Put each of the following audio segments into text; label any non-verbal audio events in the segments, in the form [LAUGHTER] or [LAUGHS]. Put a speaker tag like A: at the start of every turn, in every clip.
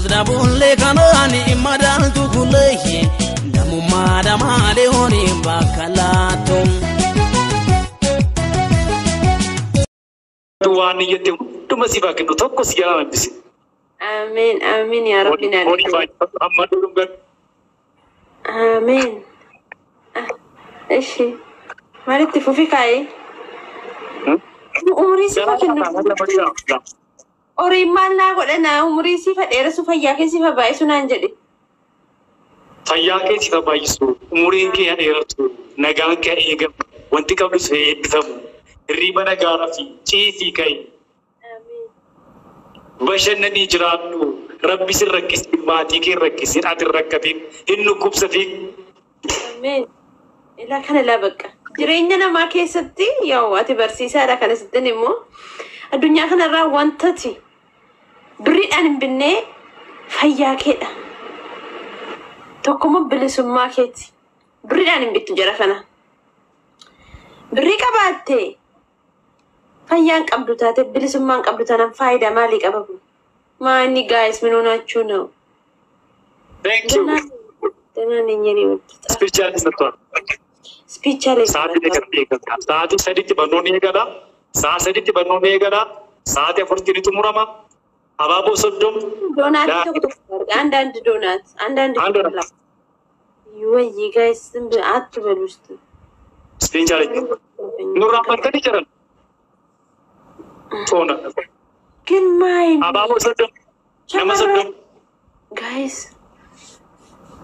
A: Namus dhabuulee kanaani madaaltu kulee namummaa dhamaalee horii bakka laatu.
B: Waan iyyatti hunduma si bakka kennu tokko si jalaa labbise.
C: Ameen ameen yaa rabbi na Ameen. Eshi maalitti fufi kaa'e? Umurii si bakka kennu. Horiin maal naa godhana? Umurii sifa dheeressu fayyaa kee sifa baay'isu naan jedhe.
B: Fayyaa kee sifa baay'isu, umuriin kee dheeratu, nagaan kee eegamu, wanti qabdu si eebbifamu, hirriiba nagaara fi ciisii ka'e, bashannanii jiraadhu, rabbi sin rakkisin, maatii kee rakkisin, ati hin rakkatin, hin dhukkubsatin.
C: Amiin. Ilaa kana ilaa bakka. Jireenya namaa keessatti yoo ati barsiisaadha kana sittin immoo addunyaa kanarraa wantati birriidhaan hin binnee fayyaa keedha. Tokkommoo bilisummaa keeti. beri hin bittu jara kana. Birrii qabaattee fayyaan qabdu taate bilisummaan qabdu taanaan faayidaa maalii qabamu? Mani guys minuunachuu na'u.
B: Thank you. Danaan eenyanii
C: hojjeta. Spiichaaliin
B: sirtuun. Spiichaaliin sirtuun. Sa'aatiin sadiitti barnoonni eegata. Sa'a sadiitti barnoonni eegata. Sa'aatii afurtiitu murama. Abaaboo soddom.
C: ዶናት አንዳንድ ዶናት አንዳንድ ወይ ጋይስ ዝም አትበሉ ውስጥ
B: Spiritualist. Nurraa mankanii jiran. Toona.
C: ግን ማይ
B: soddom. Nama soddom.
C: guys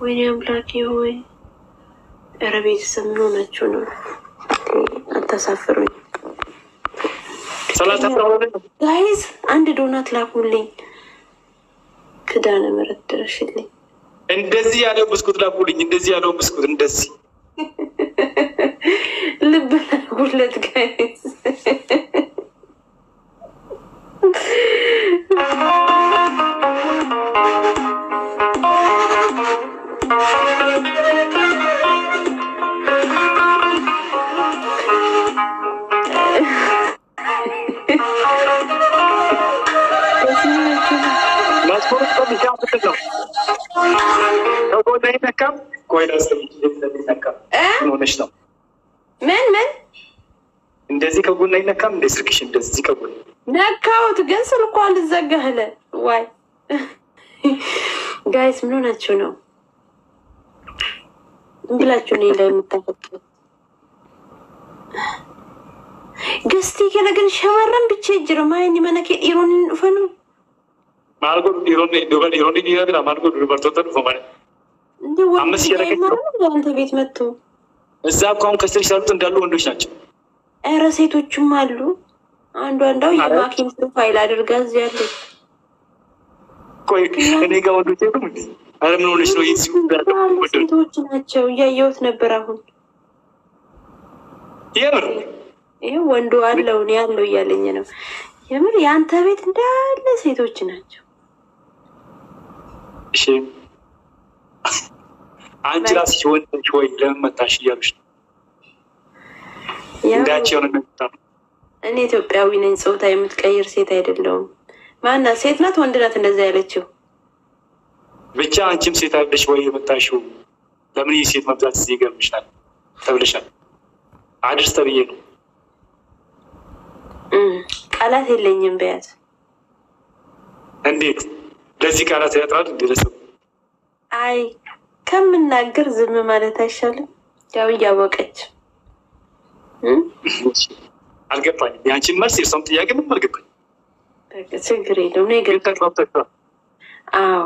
C: ወይኔ አምላኬ ሆይ ኧረ ቤተሰብ ምን ሆናችሁ ነው? አታሳፍሩኝ guys። አንድ ዶናት ላኩልኝ። ክዳነ ምሕረት ድረሽልኝ።
B: እንደዚህ ያለው ብስኩት ላኩልኝ። እንደዚህ ያለው ብስኩት እንደዚህ [LAUGHS]
C: ልብ ላኩለት
B: guys። እንደሚነካም።
C: እ?
B: ምን ሆነሽ ነው?
C: ምን ምን
B: እንደዚህ ከጎን አይነካም። እንደ ስልክሽ እንደዚህ ከጎን
C: ነካሁት ግን ስልኳ አልዘጋህለ ዋይ ጋይስ ምን ሆናችሁ ነው? ምን ብላችሁ ነው ላይ የምታፈጡት? ገስቲ ከነገን ሸመረን ብቻ ጅረ ማይኒ መነኬ ዲሮን ዱፈኑ
B: maal godhu dhiironni duba dhiironni dhiira bira maal አምስት
C: አንተ ቤት መጥቶ
B: እዛ እኮ አሁን ከስርሽ ያሉት እንዳሉ ወንዶች ናቸው።
C: ኧረ ሴቶችም አሉ። አንዷ እንዳው የማኪን profile አድርጋ እዚህ ያለች
B: ቆይ እኔ ጋር ወንዶች የሉም እንዴ? አረ ምን ሆነሽ ነው?
C: ሴቶች ናቸው። እያየሁት ነበር አሁን
B: የምር
C: ይህ ወንዱ አለው እኔ ያለው እያለኝ ነው። የምር የአንተ ቤት እንዳለ ሴቶች ናቸው።
B: እሺ አንቺ ራስሽ ነሽ ወይ ለምን መጣሽ እያሉሽ ነው። እንዳንቺ የሆነ
C: እኔ ኢትዮጵያዊ ነኝ፣ ጾታ የምትቀይር ሴት አይደለሁም። ማናት? ሴት ናት ወንድ ናት እንደዛ ያለችው?
B: ብቻ አንቺም ሴት አለሽ ወይ የመጣሽው? ለምን ይህ ሴት መብዛት እዚህ ይገርምሻል ተብለሻል። አድርስ ተብዬ ነው።
C: ቃላት የለኝም በያት።
B: እንዴት ለዚህ ቃላት ያጥራል? እንደ ለሰው
C: አይ ከምናገር ዝም ማለት አይሻልም? ያው እያወቀች
B: አልገባኝም። የአንቺን መልስ የሰውም ጥያቄ ምንም አልገባኝ።
C: በቃ ችግር የለውም።
B: ተግባብታችኋል?
C: አዎ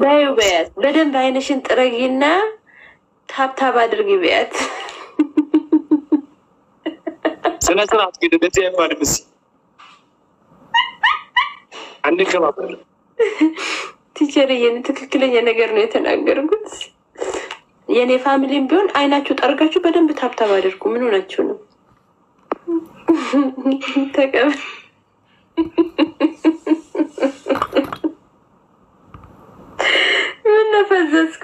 C: በዩ በያት። በደንብ አይንሽን ጥረጊና ታብታብ አድርጊ በያት።
B: ስነ ስርዓት ግን እንደዚህ አይባልም። አንከባበር።
C: ቲቸርዬን ትክክለኛ ነገር ነው የተናገርኩት። የእኔ ፋሚሊም ቢሆን አይናችሁ ጠርጋችሁ በደንብ ታብታብ አድርጉ። ምን ሆናችሁ ነው? ተቀበል ምን ነፈዘዝኩ?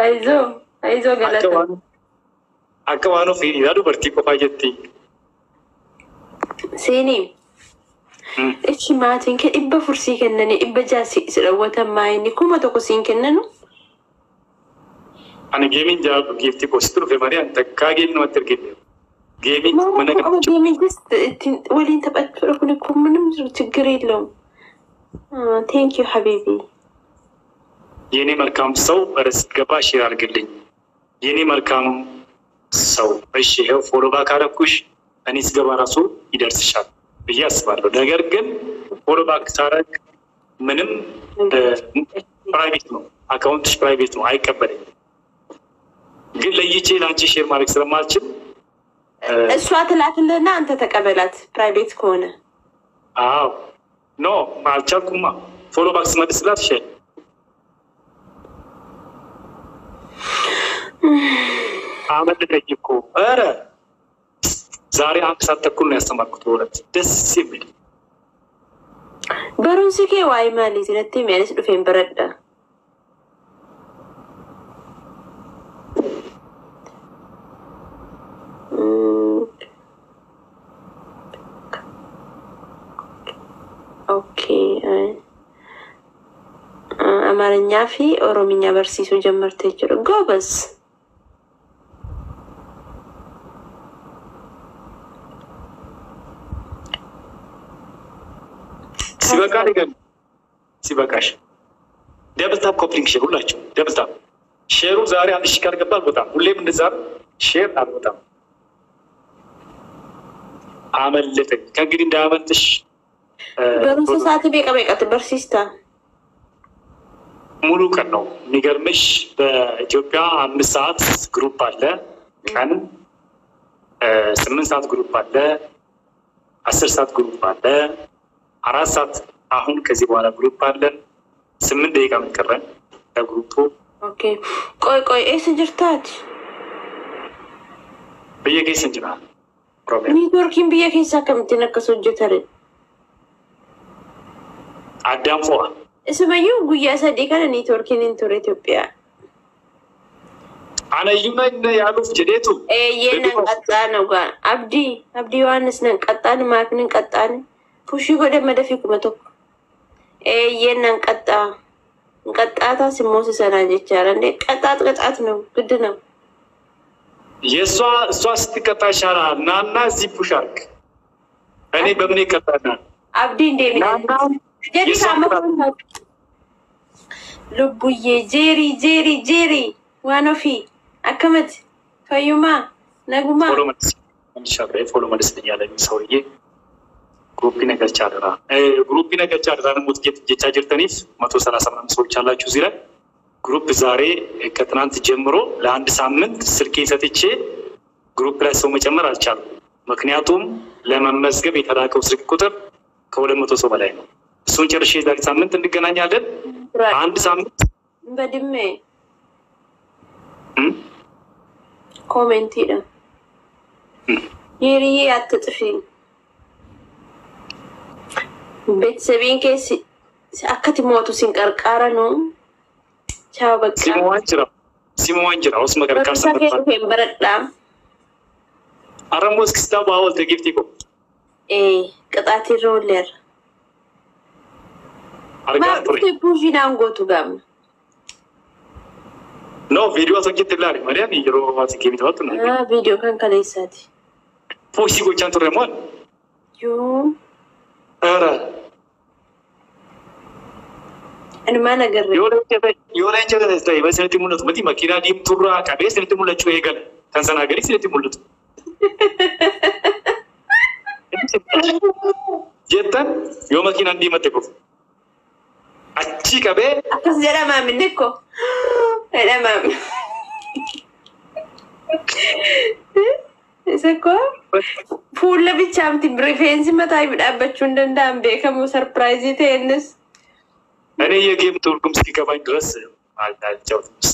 C: አይዞ አይዞ
B: akka waan ofii dhiiraa dubartii qofaa jetti.
C: ሲኒ Ichi maatiin kee dhibba fursii kennanii dhibba jaasi si dhawwatan maayini kuma tokko siin kennanu.
B: Ani geemiin jaalladhu giiftii kositti dhufe malee ani takkaa geemii namatti ergite. Geemiin mana
C: Maama deemijis ittiin waliin taphachuudha kun kun ምንም ችግር የለውም። Thank you habibi
B: የኔ መልካም ሰው ስትገባ share አድርግልኝ። የኔ መልካም ሰው እሺ፣ ይኸው follow back አደረኩሽ። እኔ ስገባ ራሱ ይደርስሻል ብዬ አስባለሁ። ነገር ግን follow back ሳረግ ምንም private ነው፣ account ሽ private ነው፣ አይቀበለኝም። ግን ለይቼ ለአንቺ share ማድረግ ስለማልችል
C: እሷ ትላክልህና አንተ ተቀበላት private ከሆነ
B: አዎ ኖ አልቻልኩማ። ፎሎ ባክ ስመልስላት ሼር አመለጠኝ እኮ ኧረ ዛሬ አንድ ሰዓት ተኩል ነው ያስተማርኩት። በእውነት። ደስ የሚል
C: በሩንሲ ኬ ዋይ ማሊ ሲነቲ ሚያነስ ዱፌን በረዳ አማርኛ ፊ ኦሮምኛ በርሲሱ ጀመርተ ጅሩ ጎበዝ
B: ነገር ሲበቃሽ ደብልታፕ ኮፕሊንግ ሼር ሁላቸው ደብልታፕ ሼሩ ዛሬ አንድ ሺህ ካልገባ አልወጣም። ሁሌም እንደዛ ሼር አልወጣም። አመለጠኝ። ከእንግዲህ እንዳያመልጥሽ
C: በሩንሲ ሰዓት ቤቀ ቤቀት በርሲስታ
B: ሙሉ ቀን ነው። የሚገርምሽ በኢትዮጵያ አምስት ሰዓት ግሩፕ አለ ቀን፣ ስምንት ሰዓት ግሩፕ አለ፣ አስር ሰዓት ግሩፕ አለ፣ አራት ሰዓት አሁን ከዚህ በኋላ ግሩፕ አለን። ስምንት ደቂቃ የምትቀረን ለግሩፑ
C: ኦኬ። ቆይ ቆይ ኤስ ጅርታት
B: በየጌስ እንጅና ፕሮብሌም
C: ኒትወርኪን ብየ ኬሳ ከምትን አከስ ሆጀተረ
B: አዳም
C: እስመዩ ጉያ ሰዴ ከነ ኒትወርኪን እንቱር ኢትዮጵያ
B: አነዩ ነኝ ያሉፍ ጀዴቱ
C: ኤየ ነንቀጣ ነው። ጋ አብዲ አብዲ ዮሐንስ ነንቀጣን ማክ ነንቀጣን ፑሺ ጎደ መደፊ ኩመ ኤየ ነንቀጣ እንቀጣታ ሲሞስ ሰና ጀቻለ እንዴ? ቀጣት ቀጣት ነው ግድ ነው።
B: የእሷ እሷ ስትቀጣ ይሻላል። ናና እዚህ አድርግ። እኔ በምን ይቀጣናል?
C: አብዲ እንዴ ልቡዬ ጄሪ ጄሪ ጄሪ ዋኖፊ አከመት ፈዩማ ነጉማ።
B: ፎሎ መልስ ፎሎ መልስ ያለኝ ሰውዬ ግሩፕ ነገር ቻለራ ግሩፕ ነገር ቻለራ ነው ሙትኬት ጀቻ ጅርተኒፍ መቶ ሰላሳ ምናምን ሰዎች አላችሁ እዚህ ላይ group ዛሬ ከትናንት ጀምሮ ለአንድ ሳምንት ስልኬ ሰጥቼ group ላይ ሰው መጨመር አልቻሉም። ምክንያቱም ለመመዝገብ የተላከው ስልክ ቁጥር ከሁለት መቶ ሰው በላይ ነው። እሱን ጨርሼ ዛሬ ሳምንት እንገናኛለን። አንድ ሳምንት
C: በድሜ
B: እም?
C: ኮሜንቲ ደ ጄሪዬ አትጥፊ ቤተሰቤን ኬስ አከት ሞቱ ሲንቀርቃረ ነው። ቻው በቃ።
B: ሲሞዋን ጅራ ውስጥ መቀርቀር
C: ዱፌን በረዳ
B: አረሞ እስክስታ በአወል ተጊፍቲ ኮ
C: ቅጣት ማብቴ ፑሺን አንጎቱ ጋም
B: ኖ ቪዲዮ አሶጅት ላሪ ማሪያን የሮ ዋሲ ጌሚ ተወጥ ነው?
C: ቪዲዮ ከን ከለይሳቲ
B: ፖሲ ጎቻን ቱሬ ሞል
C: ዩ
B: ኧረ!
C: እንማ ነገር
B: የሆነ እንጀት ተስታይ። በስነቲ ሙለቱ መቲ መኪና ዲም ቱራ ቀቤ ስነቲ ሙለቹ ኤገል ተንሰናገሪ ስነቲ ሙለቱ ጀተን ዮ መኪና እንዲ መጠቁ አቺ ቀቤ
C: akkas minni ko jedhama isa ko fuula bichaamti rifeensi mataa dhaabbachuu hin danda'an beekamu sarpiraayizii ta'ennis
B: እኔ የ game ትርጉም እስኪገባኝ ድረስ አልጫወትም።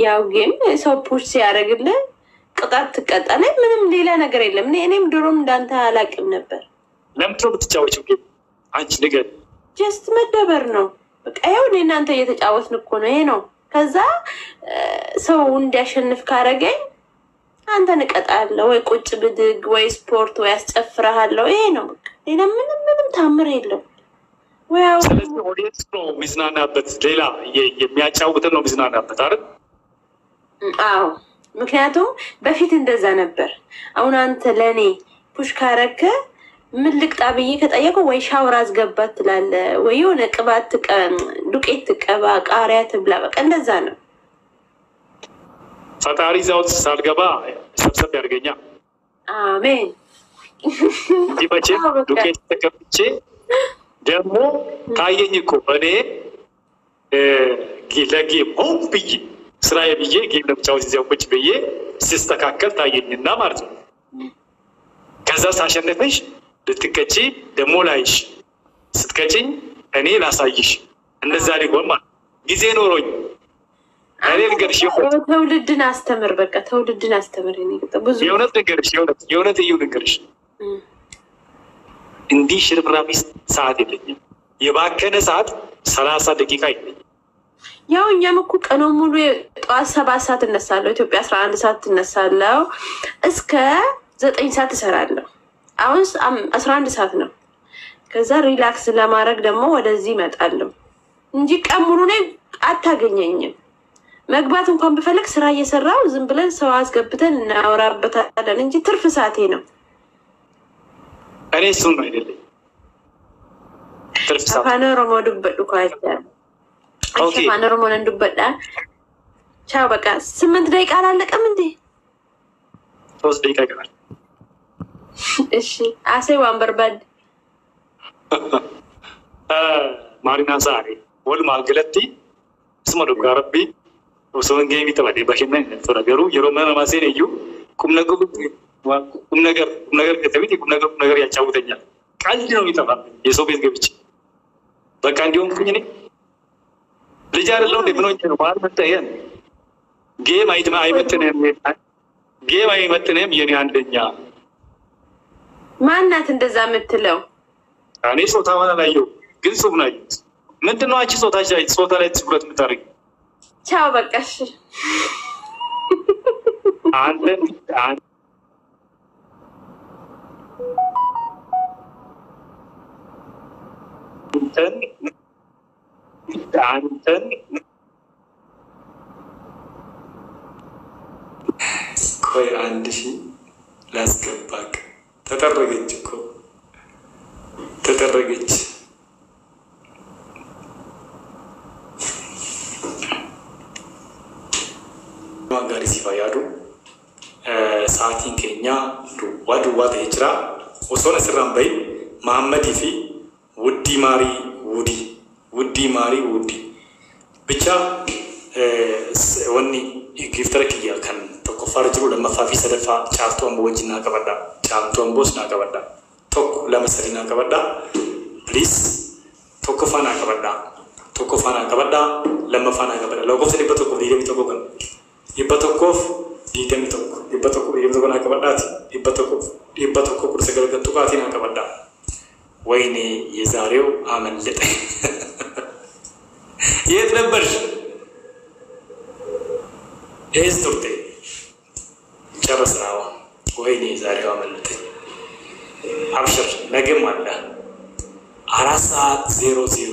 C: ያው game ሰው push ሲያደርግልህ ቅጣት ትቀጣለህ። ምንም ሌላ ነገር የለም። እኔ- እኔም ድሮም እንዳንተ አላቅም ነበር።
B: ለምንድን ነው የምትጫወችው game? አንቺ ንገር።
C: just መደበር ነው በቃ። ይኸው እኔ እናንተ እየተጫወትን እኮ ነው። ይሄ ነው። ከዛ ሰው እንዲያሸንፍ ካረገኝ አንተን እቀጣለሁ ወይ ቁጭ ብድግ ወይ ስፖርት ወይ አስጨፍረሃለሁ። ይሄ ነው በቃ። ሌላ ምንም ምንም ታምር አዎ
B: ስለዚህ audience ነው የሚዝናናበት፣ ሌላ የሚያጫውትን ነው የሚዝናናበት አይደል?
C: አዎ ምክንያቱም በፊት እንደዛ ነበር። አሁን አንተ ለእኔ push ካረከ ምን ልቅጣ ብዬ ከጠየቁ ወይ ሻወር አስገባት ትላለ፣ ወይ የሆነ ቅባት ዱቄት ትቀባ፣ ቃሪያ ትብላ። በቃ እንደዛ ነው።
B: ፈጣሪ እዛ ውስጥ ሳልገባ ሰብሰብ ያድርገኛ
C: አሜን። በቃ።
B: ዱቄት ተቀብቼ ደግሞ ታየኝ እኮ እኔ ለ game ሆን ብዬ ስራዬ ብዬ game ለምጫወት እዚያው ቁጭ ብዬ ሲስተካከል ታየኝና ማለት ነው። ከዛ ሳሸነፈሽ ልትቀጪ ደግሞ ላይሽ ስትቀጭኝ እኔ ላሳይሽ እንደዛ ሊሆን ማለት ጊዜ ኖሮኝ እኔ የእውነት
C: ትውልድን አስተምር፣ በቃ ትውልድን አስተምር። ብዙ
B: የእውነት ልንገርሽ የእውነት እዩ ልንገርሽ
C: እም፣
B: እንዲህ ሽርፍራፊ ሰዓት የለኝም። የባከነ ሰዓት ሰላሳ ደቂቃ የለኝም።
C: ያው እኛም እኮ ቀኑን ሙሉ ጠዋት ሰባት ሰዓት እነሳለሁ፣ ኢትዮጵያ አስራ አንድ ሰዓት እነሳለሁ፣ እስከ ዘጠኝ ሰዓት እሰራለሁ። አሁን አስራ አንድ ሰዓት ነው። ከዛ relax ለማድረግ ደግሞ ወደዚህ እመጣለሁ እንጂ ቀን ሙሉ እኔ አታገኘኝም። መግባት እንኳን ብፈልግ ስራ እየሰራው ዝም ብለን ሰው አስገብተን እናወራበታለን እንጂ ትርፍ ሰዓቴ ነው።
B: እኔ ትርፍ ሰዓት
C: አፋን ኦሮሞ ዱበዱ ኳቻ አፋን ኦሮሞ ነን ዱበዳ ቻው። በቃ ስምንት ደቂቃ አላለቀም እንዴ?
B: ሶስት ደቂቃ ይቀራል። [LAUGHS]
C: እሺ አሴ ዋን በርባድ
B: maalinaan sa'aani walumaa galatti isuma dhugaa rabbii osoo hin garuu yeroo mana namaa seene iyyuu qubna qubna gar qubna gar gate miti qubna gar qubna gar ያጫውተኛል። ቀልድ ነው የሚጠፋ የሰው ቤት ገብቼ። በቃ እንዲሁም ኩኝ እኔ ልጅ አይደለሁ እንዴ? ምን ሆኜ ነው? ባህል መጠየን game አይት- አይመጥንህም game አይመጥንህም የኔ አንደኛ።
C: ማናት እንደዛ የምትለው?
B: እኔ ጾታ ሆነ ላየው ግን ጽሁፍ ነው ያየሁት። ምንድን ነው አንቺ ጾታ ጾታ ላይ ትኩረት የምታደርጊ
C: ቻው በቃ እሺ።
B: አንተን አን- አንተን አንተን
D: ቆይ አንድ ሺ ላስገባክ። ተጠረገች እኮ ተጠረገች። Wudii Wuddii Maarii Wudii bicha wanni giftara kiyya kan tokkoffaarra jiru lammaffaa fi sadaffaa caaltuu amboo wajjin naa qabadha. Caaltuu amboos naa qabadha. Tokko lama sadii naa qabadha. Please tokkoffaa naa qabadha. Tokkoffaa naa qabadha. Lammaffaa naa qabadha. Lakkoofsa dhibba tokkoof digdamii tokko kan dhibba tokkoof digdamii tokko dhibba tokko digdamii tokko naa qabadhaati. Dhibba tokko dhibba tokko kan tuqaatii naa qabadha. ወይኔ የዛሬው አመለጠ። የት ነበርሽ? ይህስ ቱርቴ ጨረስናው። ወይኔ የዛሬው አመለጠኝ። አብሽር፣ ነገም አለ። አራት ሰዓት ዜሮ ዜሮ